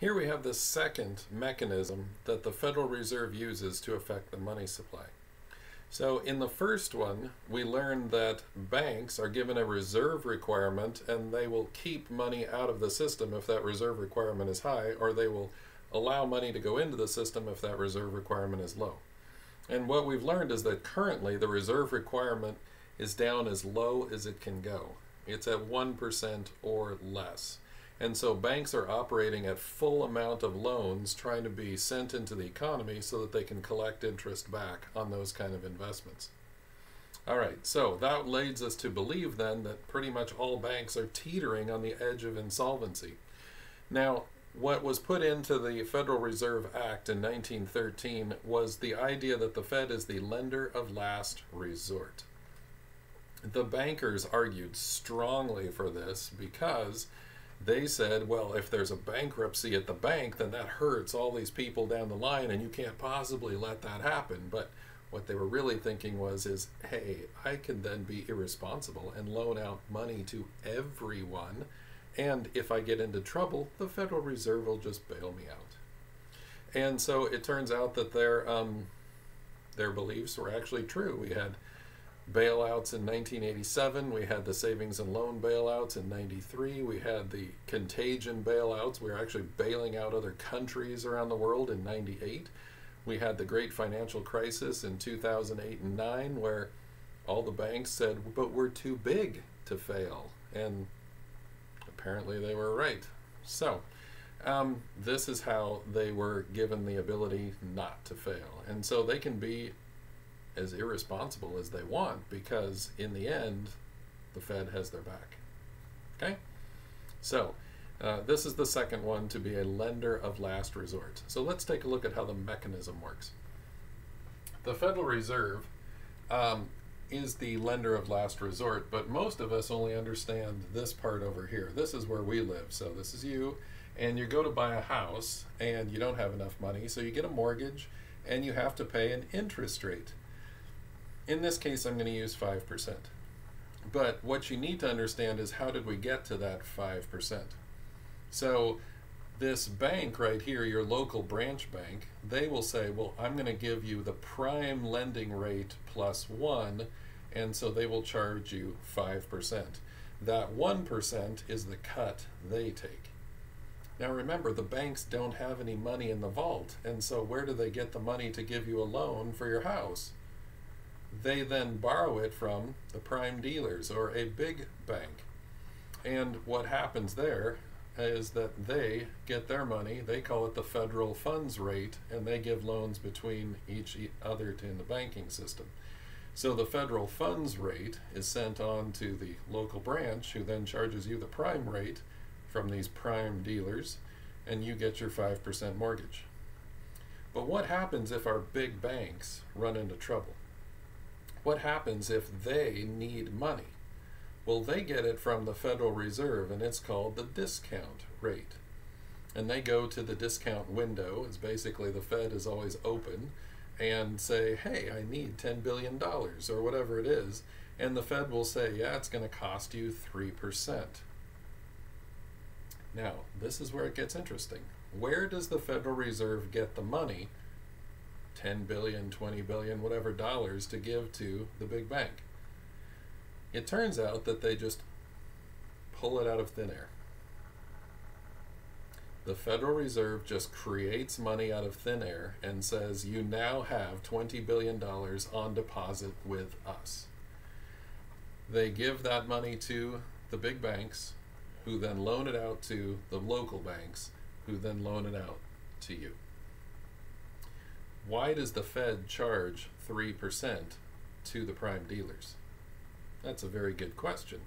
Here we have the second mechanism that the Federal Reserve uses to affect the money supply. So in the first one, we learned that banks are given a reserve requirement and they will keep money out of the system if that reserve requirement is high, or they will allow money to go into the system if that reserve requirement is low. And what we've learned is that currently the reserve requirement is down as low as it can go. It's at 1% or less. And so banks are operating at full amount of loans trying to be sent into the economy so that they can collect interest back on those kind of investments. All right, so that leads us to believe then that pretty much all banks are teetering on the edge of insolvency. Now, what was put into the Federal Reserve Act in 1913 was the idea that the Fed is the lender of last resort. The bankers argued strongly for this because they said, well, if there's a bankruptcy at the bank, then that hurts all these people down the line, and you can't possibly let that happen. But what they were really thinking was, is hey, I can then be irresponsible and loan out money to everyone, and if I get into trouble, the Federal Reserve will just bail me out. And so it turns out that their um, their beliefs were actually true. We had bailouts in 1987. We had the savings and loan bailouts in 93. We had the contagion bailouts. We were actually bailing out other countries around the world in 98. We had the great financial crisis in 2008 and 9 where all the banks said, but we're too big to fail. And apparently they were right. So, um, this is how they were given the ability not to fail. And so they can be as irresponsible as they want because in the end the Fed has their back. Okay? So, uh, this is the second one to be a lender of last resort. So let's take a look at how the mechanism works. The Federal Reserve um, is the lender of last resort, but most of us only understand this part over here. This is where we live. So this is you, and you go to buy a house and you don't have enough money, so you get a mortgage and you have to pay an interest rate. In this case, I'm going to use 5%. But what you need to understand is how did we get to that 5%? So this bank right here, your local branch bank, they will say, well, I'm going to give you the prime lending rate plus 1, and so they will charge you 5%. That 1% is the cut they take. Now remember, the banks don't have any money in the vault, and so where do they get the money to give you a loan for your house? They then borrow it from the prime dealers or a big bank. And what happens there is that they get their money, they call it the federal funds rate, and they give loans between each other in the banking system. So the federal funds rate is sent on to the local branch, who then charges you the prime rate from these prime dealers, and you get your 5% mortgage. But what happens if our big banks run into trouble? What happens if they need money? Well, they get it from the Federal Reserve, and it's called the discount rate. And they go to the discount window, it's basically the Fed is always open, and say, hey, I need $10 billion, or whatever it is. And the Fed will say, yeah, it's going to cost you 3%. Now, this is where it gets interesting. Where does the Federal Reserve get the money 10 billion, 20 billion, whatever dollars to give to the big bank. It turns out that they just pull it out of thin air. The Federal Reserve just creates money out of thin air and says, you now have $20 billion on deposit with us. They give that money to the big banks, who then loan it out to the local banks, who then loan it out to you why does the Fed charge 3% to the prime dealers? That's a very good question.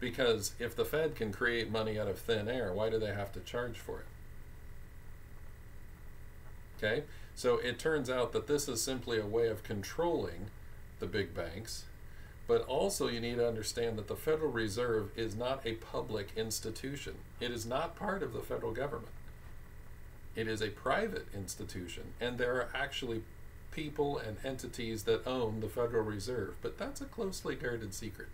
Because if the Fed can create money out of thin air, why do they have to charge for it? Okay, so it turns out that this is simply a way of controlling the big banks, but also you need to understand that the Federal Reserve is not a public institution. It is not part of the federal government. It is a private institution, and there are actually people and entities that own the Federal Reserve, but that's a closely guarded secret.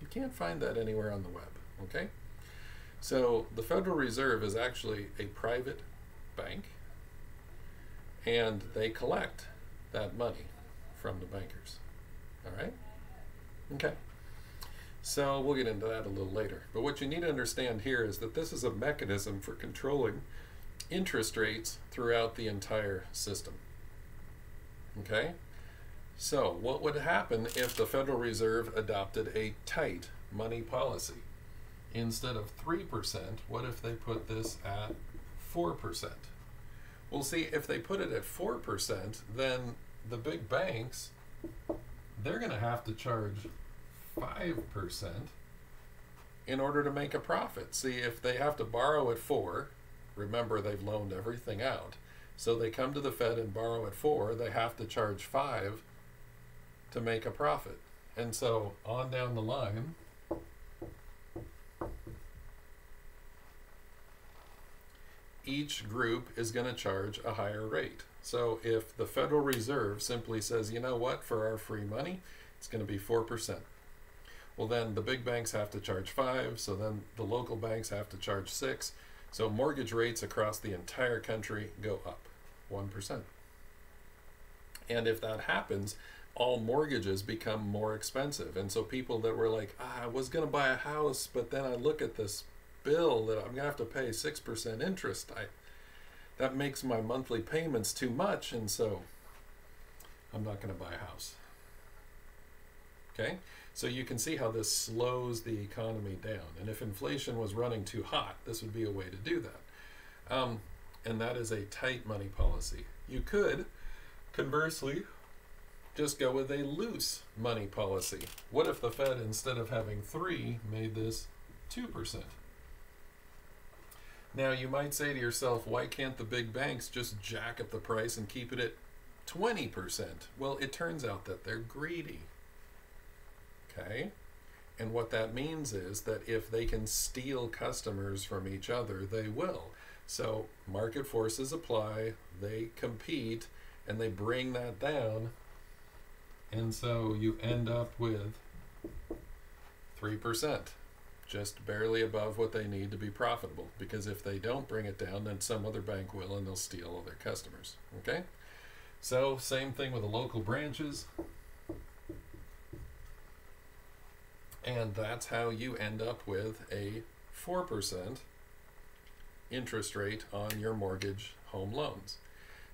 You can't find that anywhere on the web, okay? So the Federal Reserve is actually a private bank and they collect that money from the bankers. All right? Okay. So we'll get into that a little later. But what you need to understand here is that this is a mechanism for controlling interest rates throughout the entire system. Okay? So, what would happen if the Federal Reserve adopted a tight money policy? Instead of 3%, what if they put this at 4%? Well, see, if they put it at 4%, then the big banks, they're going to have to charge 5% in order to make a profit. See, if they have to borrow at 4, remember they've loaned everything out. So they come to the Fed and borrow at 4, they have to charge 5 to make a profit. And so on down the line, each group is going to charge a higher rate. So if the Federal Reserve simply says, you know what, for our free money, it's going to be 4%. Well, then the big banks have to charge 5, so then the local banks have to charge 6. So mortgage rates across the entire country go up 1%. And if that happens, all mortgages become more expensive. And so people that were like, ah, I was going to buy a house, but then I look at this bill that I'm going to have to pay 6% interest. I that makes my monthly payments too much and so I'm not going to buy a house. Okay? So you can see how this slows the economy down. And if inflation was running too hot, this would be a way to do that. Um, and that is a tight money policy. You could, conversely, just go with a loose money policy. What if the Fed, instead of having three, made this 2%? Now, you might say to yourself, why can't the big banks just jack up the price and keep it at 20%? Well, it turns out that they're greedy. Okay? And what that means is that if they can steal customers from each other, they will. So market forces apply, they compete, and they bring that down. And so you end up with 3% just barely above what they need to be profitable. Because if they don't bring it down, then some other bank will and they'll steal all their customers. Okay? So, same thing with the local branches. And that's how you end up with a 4% interest rate on your mortgage home loans.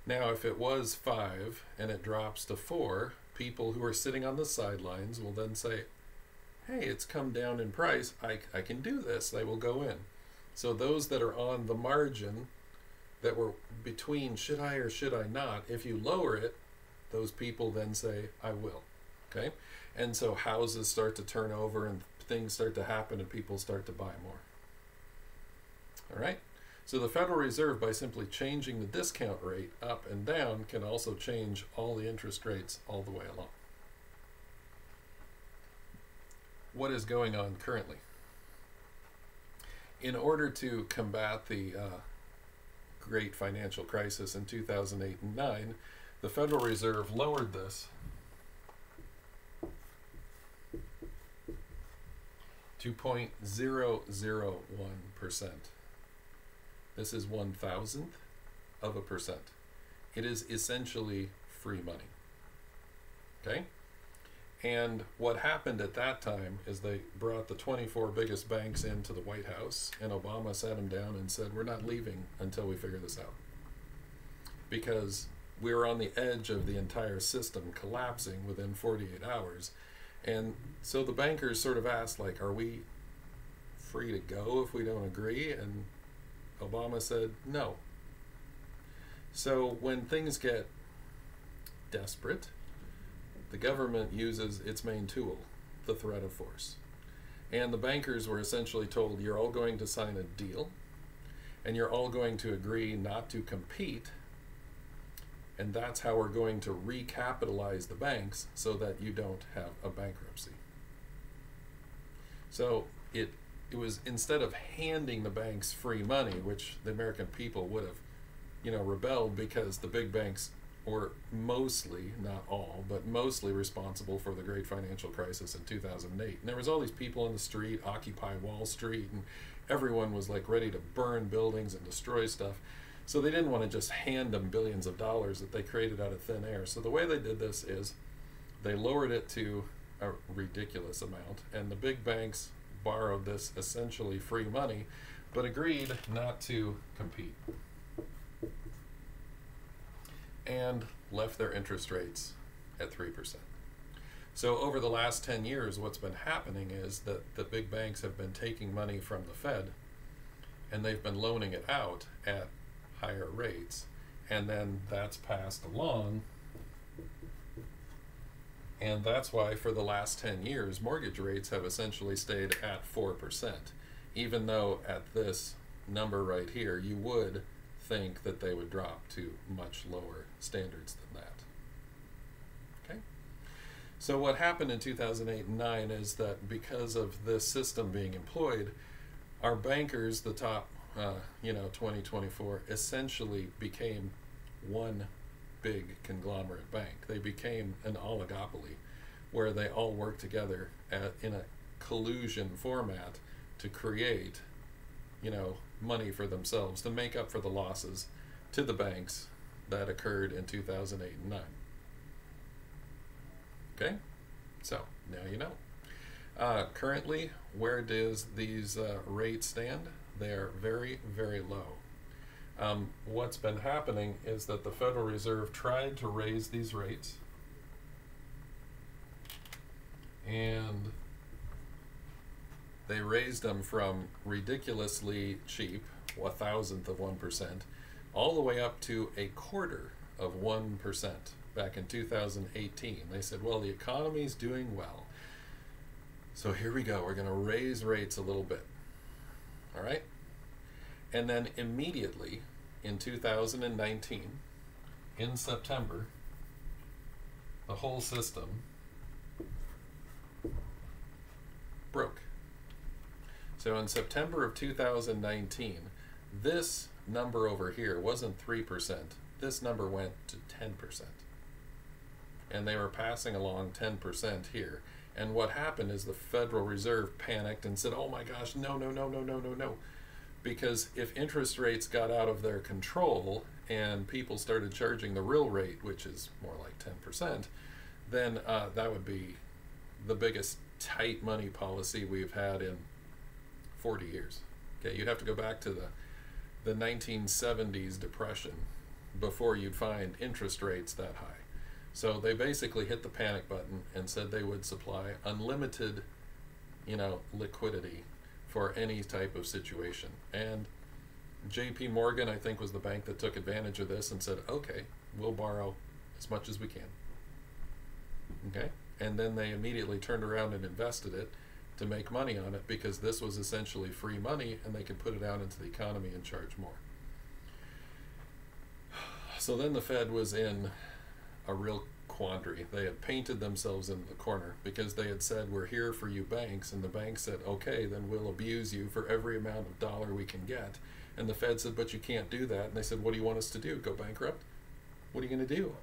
Now, if it was 5 and it drops to 4, people who are sitting on the sidelines will then say, hey, it's come down in price, I, I can do this, they will go in. So those that are on the margin that were between should I or should I not, if you lower it, those people then say, I will. Okay? And so houses start to turn over and things start to happen and people start to buy more. All right? So the Federal Reserve, by simply changing the discount rate up and down, can also change all the interest rates all the way along what is going on currently. In order to combat the uh, great financial crisis in 2008 and 9, the Federal Reserve lowered this to 0.001%. This is one thousandth of a percent. It is essentially free money. Okay? And what happened at that time is they brought the 24 biggest banks into the White House, and Obama sat them down and said, We're not leaving until we figure this out. Because we were on the edge of the entire system collapsing within 48 hours. And so the bankers sort of asked, like, are we free to go if we don't agree? And Obama said, no. So when things get desperate, the government uses its main tool, the threat of force. And the bankers were essentially told you're all going to sign a deal and you're all going to agree not to compete. And that's how we're going to recapitalize the banks so that you don't have a bankruptcy. So it it was instead of handing the banks free money, which the American people would have, you know, rebelled because the big banks were mostly, not all, but mostly responsible for the great financial crisis in 2008. And there was all these people in the street, Occupy Wall Street, and everyone was like ready to burn buildings and destroy stuff. So they didn't want to just hand them billions of dollars that they created out of thin air. So the way they did this is they lowered it to a ridiculous amount, and the big banks borrowed this essentially free money, but agreed not to compete. And left their interest rates at 3%. So over the last 10 years, what's been happening is that the big banks have been taking money from the Fed and they've been loaning it out at higher rates. And then that's passed along. And that's why for the last 10 years, mortgage rates have essentially stayed at 4%. Even though at this number right here, you would think that they would drop to much lower standards than that. Okay? So what happened in 2008 and 9 is that because of this system being employed, our bankers, the top, uh, you know, 2024, essentially became one big conglomerate bank. They became an oligopoly where they all work together at, in a collusion format to create, you know, money for themselves to make up for the losses to the banks that occurred in 2008 and 9. Okay? So, now you know. Uh, currently, where does these uh, rates stand? They're very, very low. Um, what's been happening is that the Federal Reserve tried to raise these rates, and they raised them from ridiculously cheap, a thousandth of 1%, all the way up to a quarter of 1% back in 2018. They said, well, the economy's doing well. So here we go. We're going to raise rates a little bit. All right? And then immediately in 2019, in September, the whole system broke. So in September of 2019, this number over here wasn't 3%. This number went to 10%. And they were passing along 10% here. And what happened is the Federal Reserve panicked and said, oh my gosh, no, no, no, no, no, no, no. Because if interest rates got out of their control and people started charging the real rate, which is more like 10%, then uh, that would be the biggest tight money policy we've had in 40 years. Okay, you'd have to go back to the the 1970s depression before you'd find interest rates that high. So they basically hit the panic button and said they would supply unlimited, you know, liquidity for any type of situation. And JP Morgan, I think, was the bank that took advantage of this and said, okay, we'll borrow as much as we can. Okay? And then they immediately turned around and invested it to make money on it because this was essentially free money and they could put it out into the economy and charge more. So then the Fed was in a real quandary. They had painted themselves in the corner because they had said, We're here for you banks. And the banks said, Okay, then we'll abuse you for every amount of dollar we can get. And the Fed said, But you can't do that. And they said, What do you want us to do? Go bankrupt? What are you going to do?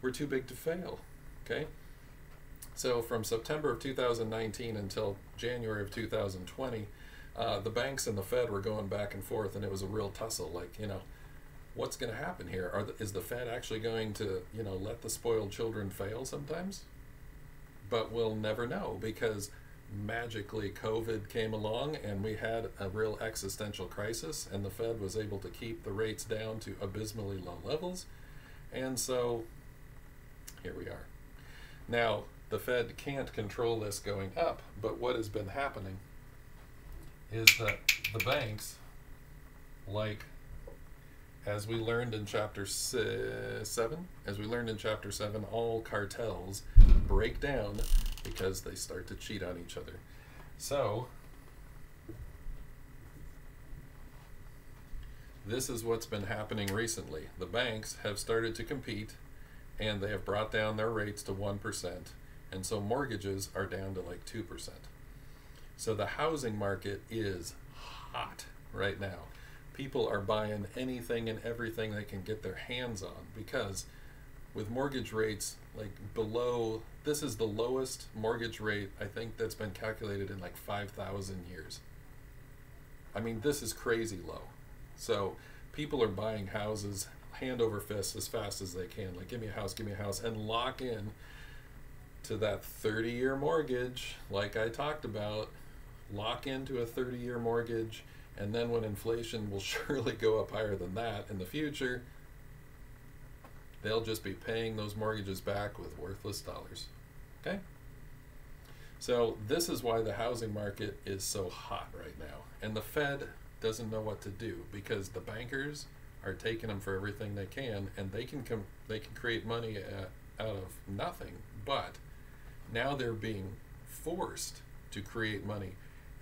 We're too big to fail. Okay? So from September of 2019 until January of 2020, uh, the banks and the Fed were going back and forth, and it was a real tussle. Like, you know, what's going to happen here? Are the, is the Fed actually going to, you know, let the spoiled children fail sometimes? But we'll never know because magically COVID came along and we had a real existential crisis, and the Fed was able to keep the rates down to abysmally low levels. And so here we are. Now, the Fed can't control this going up, but what has been happening is that the banks, like as we learned in chapter seven, as we learned in chapter seven, all cartels break down because they start to cheat on each other. So, this is what's been happening recently. The banks have started to compete and they have brought down their rates to 1%, and so mortgages are down to like 2%. So the housing market is hot right now. People are buying anything and everything they can get their hands on because with mortgage rates like below this is the lowest mortgage rate I think that's been calculated in like 5,000 years. I mean, this is crazy low. So people are buying houses hand over fist as fast as they can. Like, give me a house, give me a house, and lock in to that 30 year mortgage, like I talked about. Lock into a 30 year mortgage, and then when inflation will surely go up higher than that in the future, they'll just be paying those mortgages back with worthless dollars. Okay? So, this is why the housing market is so hot right now. And the Fed doesn't know what to do because the bankers are taking them for everything they can and they can com- they can create money at, out of nothing but now they're being forced to create money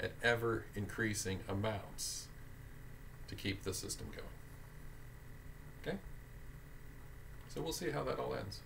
at ever increasing amounts to keep the system going. Okay? So we'll see how that all ends